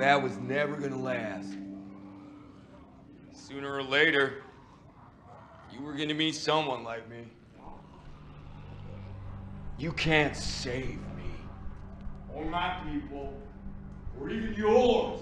that was never gonna last. Sooner or later, you were gonna meet someone like me. You can't save me. Or my people. Or even yours.